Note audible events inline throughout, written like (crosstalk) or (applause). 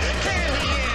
candy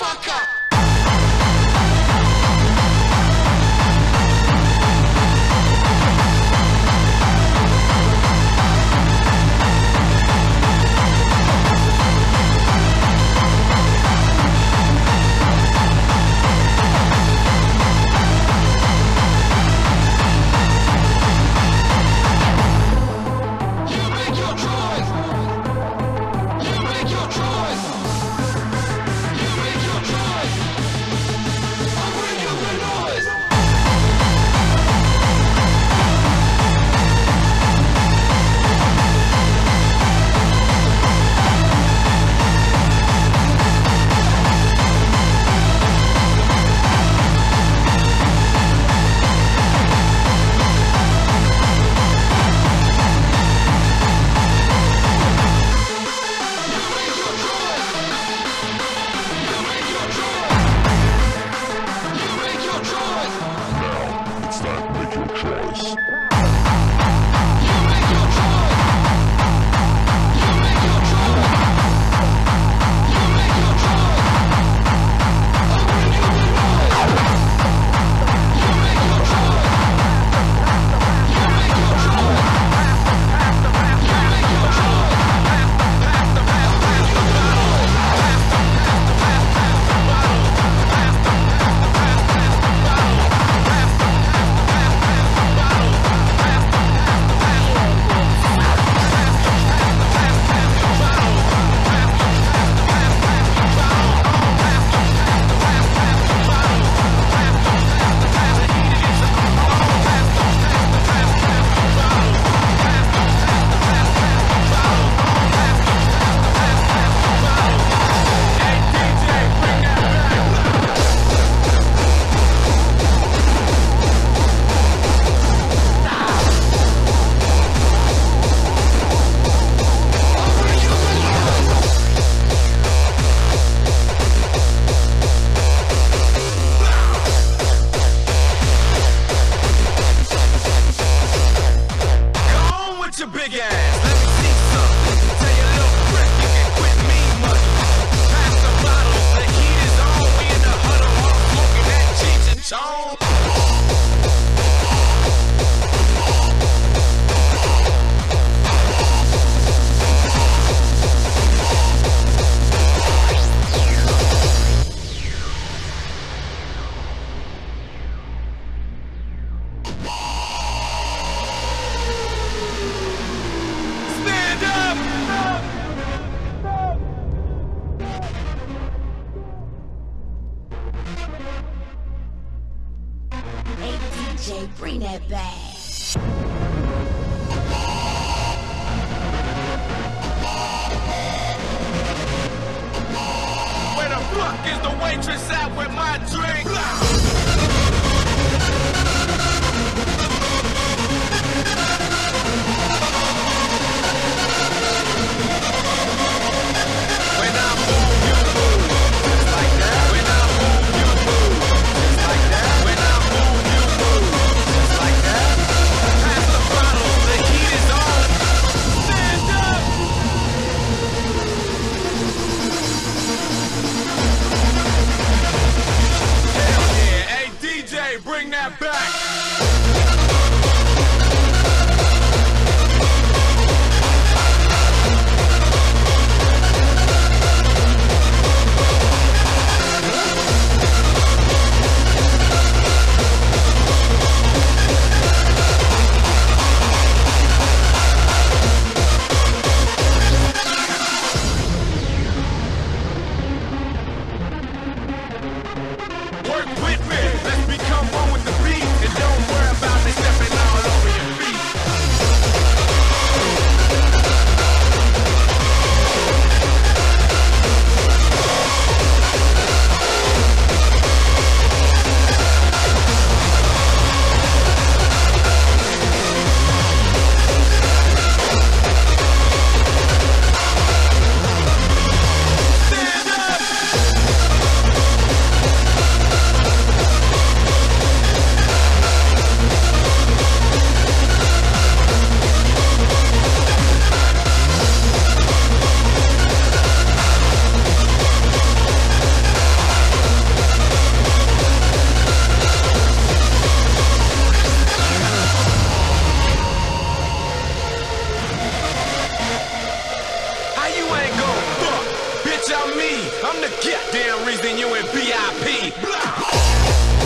choice, motherfucker. Like shifting sands upon a dune, these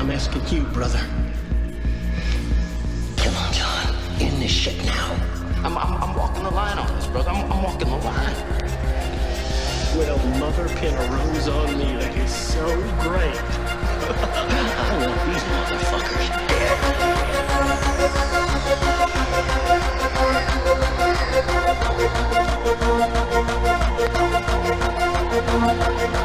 I'm asking you, brother. Come on, John. In this shit now. I'm, I'm, I'm walking the line on this, brother. I'm, I'm walking the line. Well, Mother pin a rose on me that is so great. (laughs) I want these motherfuckers dead. (laughs)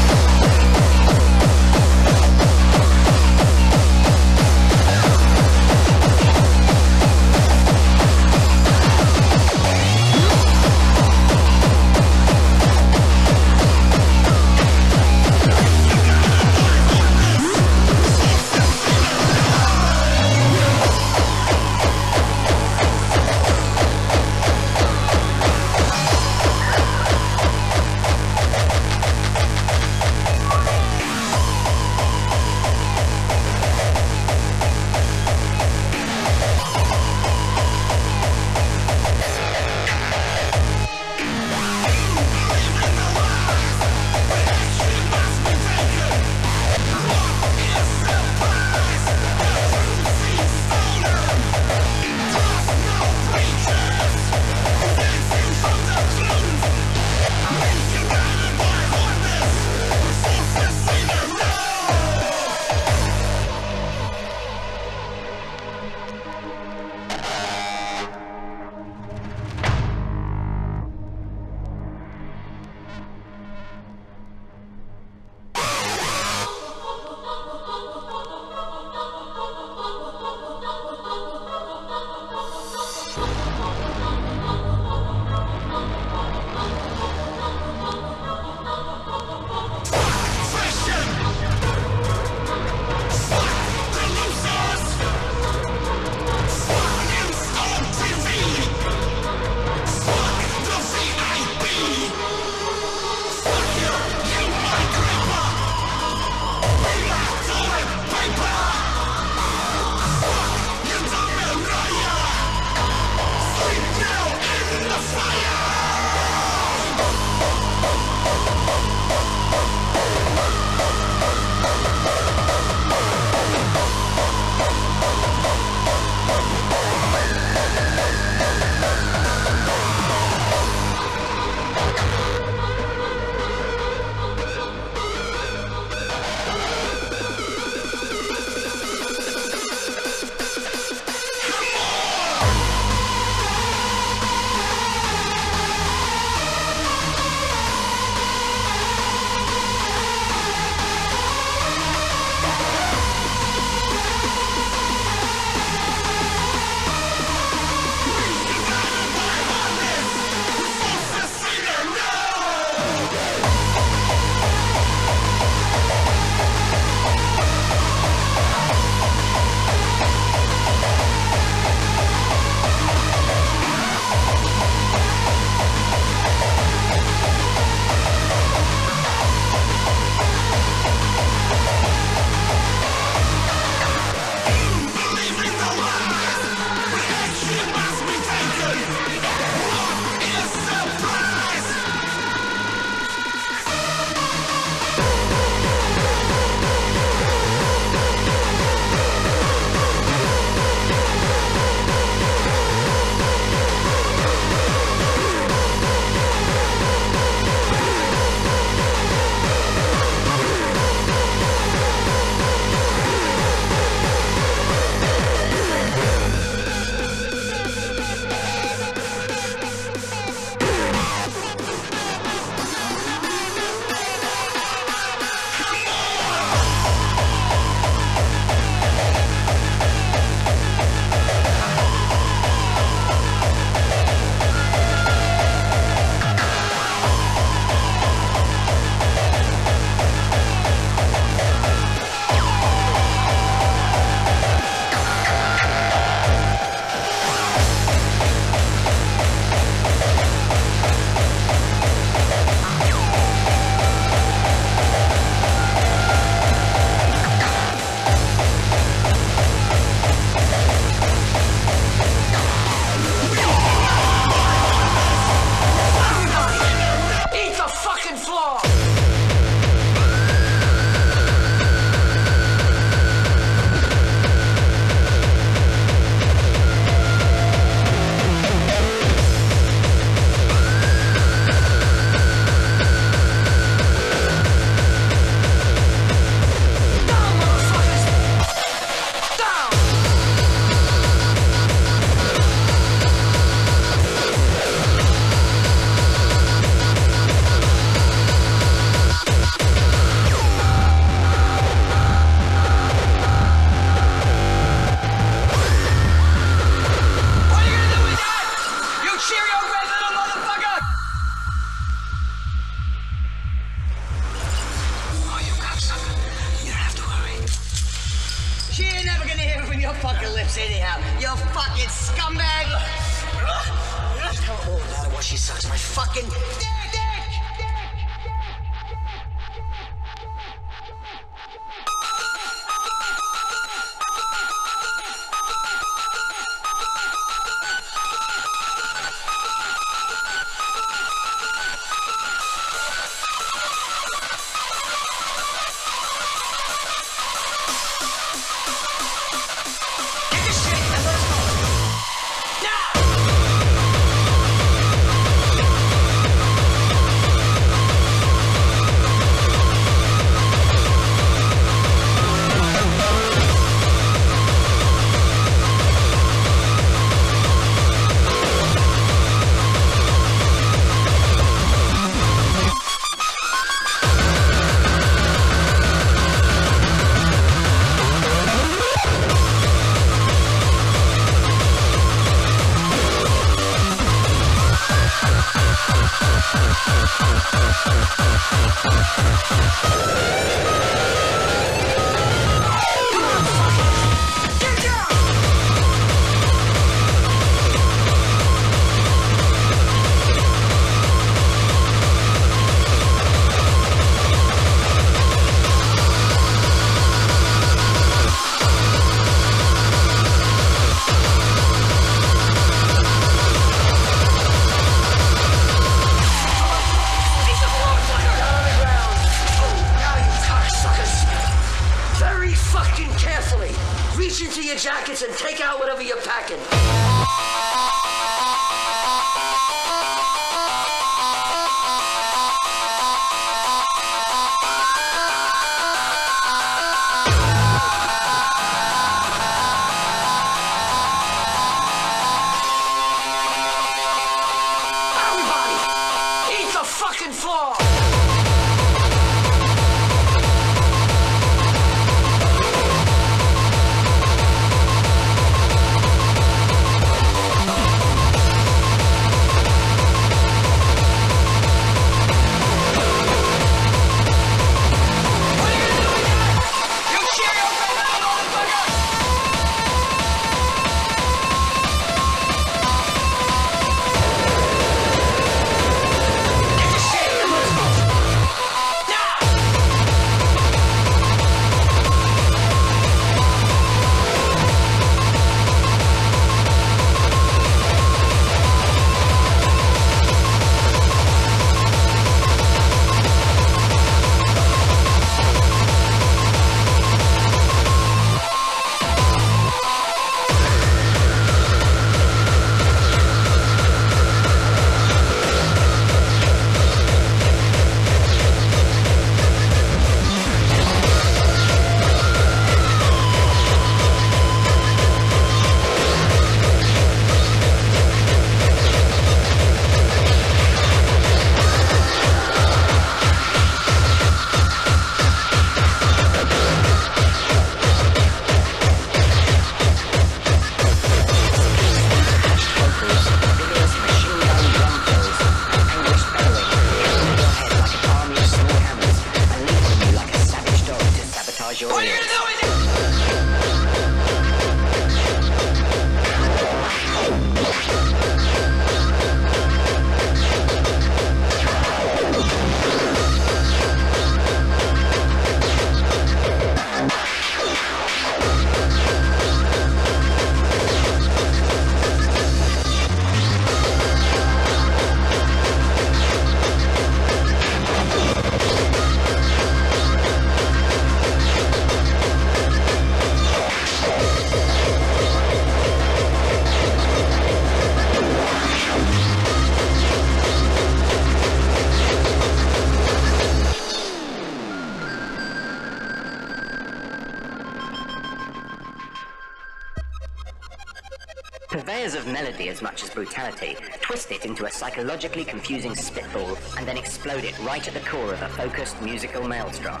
Purveyors of melody as much as brutality twist it into a psychologically confusing spitball and then explode it right at the core of a focused musical maelstrom.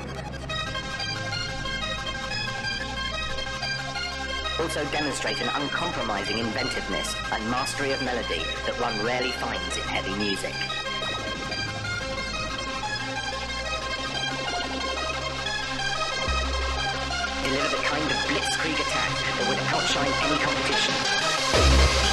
Also demonstrate an uncompromising inventiveness and mastery of melody that one rarely finds in heavy music. Deliver the kind of blitzkrieg attack that would outshine any competition. Thank you.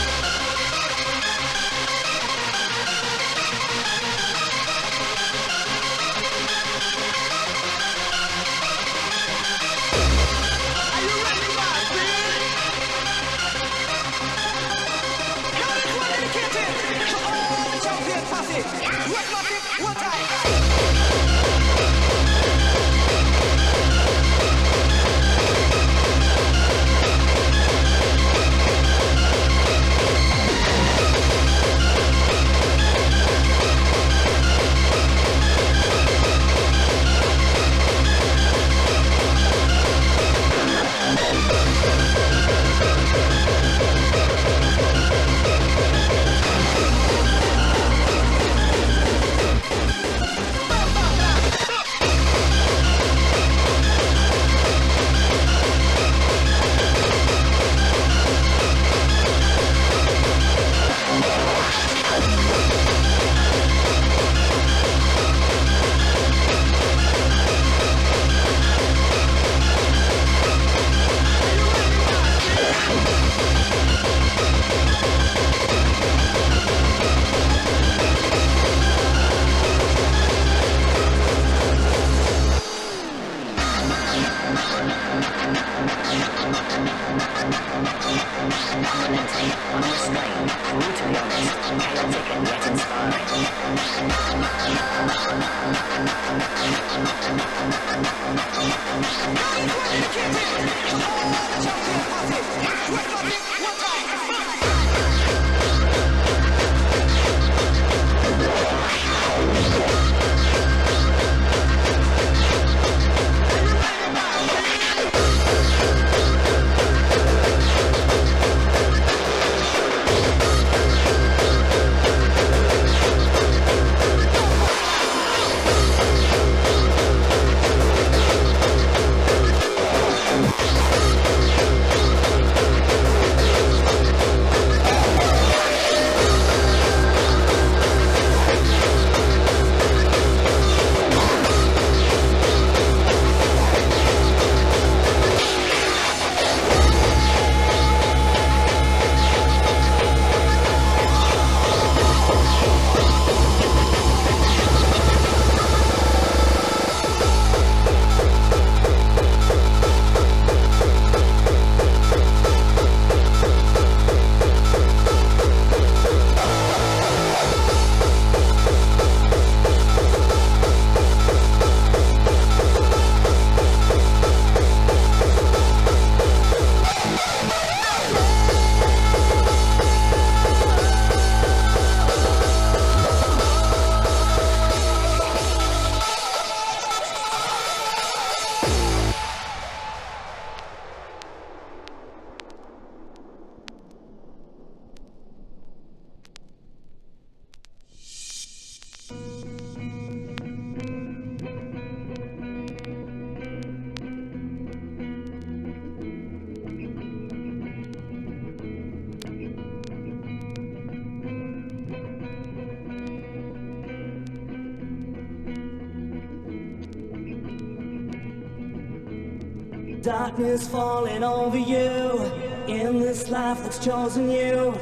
Darkness falling over you in this life that's chosen you.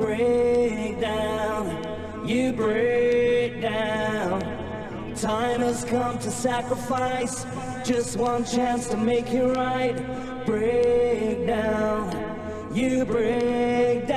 Break down, you break down. Time has come to sacrifice just one chance to make it right. Break down, you break